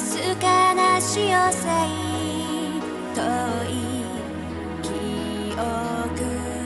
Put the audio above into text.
すかなさい。遠い記憶